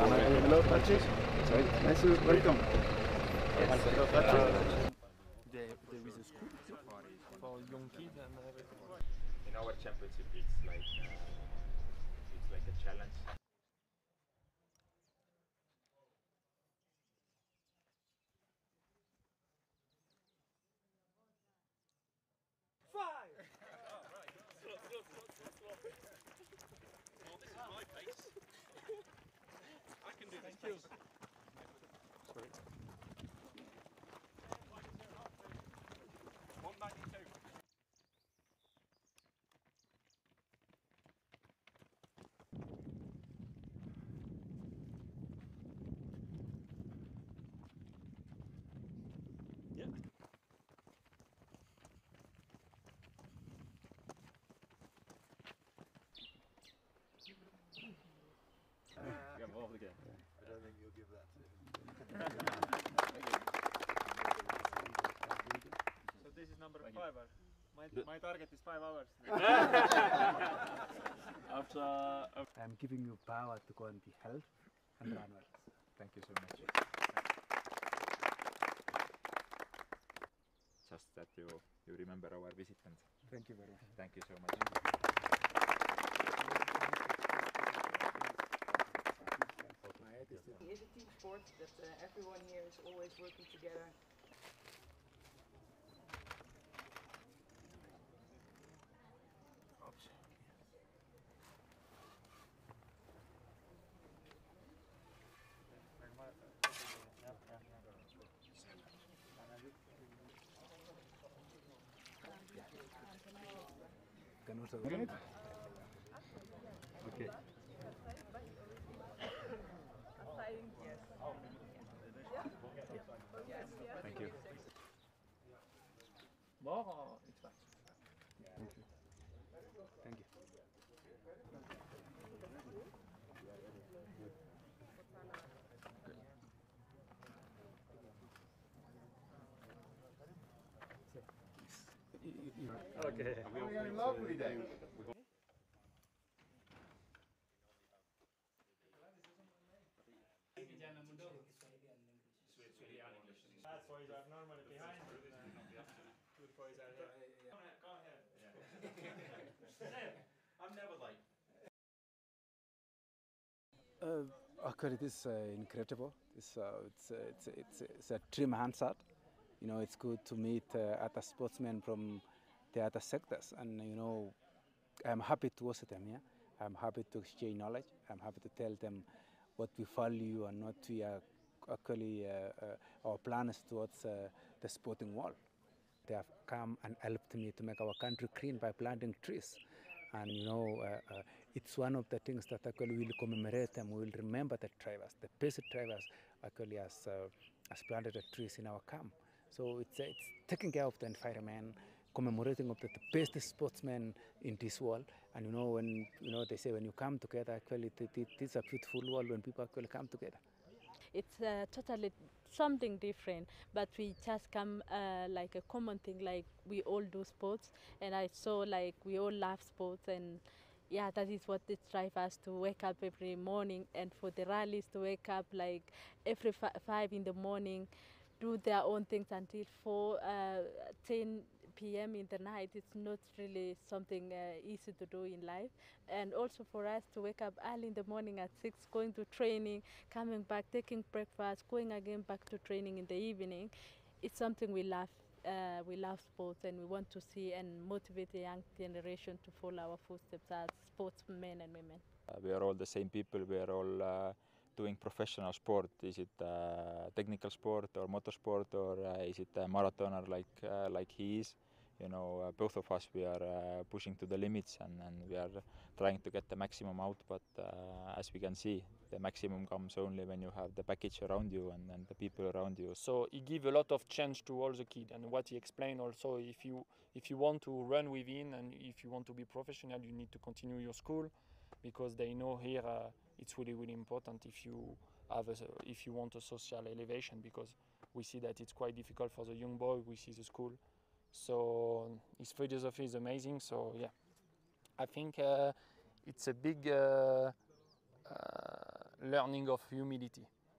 Hello, Patrick. Nice to welcome. Yes. there, there is a school for young kids and everything. in our championship it's like uh, it's like a challenge So this is number five. My, my target is five hours. after I'm giving you power to go and be health and run well. thank you so much just that you you remember our visit and Thank you very much. thank you so much It is a team that uh, everyone here is always working together. Can also win. Okay. thank you More or it's fine? Thank you. Okay. lovely day. Bad boys are normally behind. Good boys are here. Come here, come here. I'm never late. Uh, actually, this is uh, incredible. It's, uh, it's, uh, it's, it's, it's a dream Hansard. You know, it's good to meet uh, other sportsmen from the other sectors. And, you know, I'm happy to host them here. I'm happy to exchange knowledge. I'm happy to tell them what we value and what we are actually, uh, uh, our plans towards uh, the sporting world. They have come and helped me to make our country clean by planting trees. And you know, uh, uh, it's one of the things that actually will commemorate them. we will remember the drivers. The best drivers actually has, uh, has planted the trees in our camp. So it's, uh, it's taking care of the environment, commemorating of the, the best sportsmen in this world. And you know, when you know they say when you come together, actually, it, it, it's a beautiful world when people actually come together. It's uh, totally something different but we just come uh, like a common thing like we all do sports and i saw like we all love sports and yeah that is what it drives us to wake up every morning and for the rallies to wake up like every fi- five in the morning do their own things until 4 uh, 10 p.m. in the night. It's not really something uh, easy to do in life. And also for us to wake up early in the morning at 6, going to training, coming back, taking breakfast, going again back to training in the evening, it's something we love. Uh, we love sports and we want to see and motivate the young generation to follow our footsteps as sportsmen and women. Uh, we are all the same people. We are all uh, doing professional sport. Is it uh, technical sport or motorsport or uh, is it a marathoner like uh, like he is? You know, uh, both of us we are uh, pushing to the limits and, and we are trying to get the maximum out. But uh, as we can see, the maximum comes only when you have the package around you and, and the people around you. So he give a lot of chance to all the kids, and what he explained also, if you if you want to run within and if you want to be professional, you need to continue your school, because they know here uh, it's really really important if you have a, if you want a social elevation, because we see that it's quite difficult for the young boy. We see the school, so his philosophy is amazing. So yeah, I think uh, it's a big. Uh, uh, learning of humility.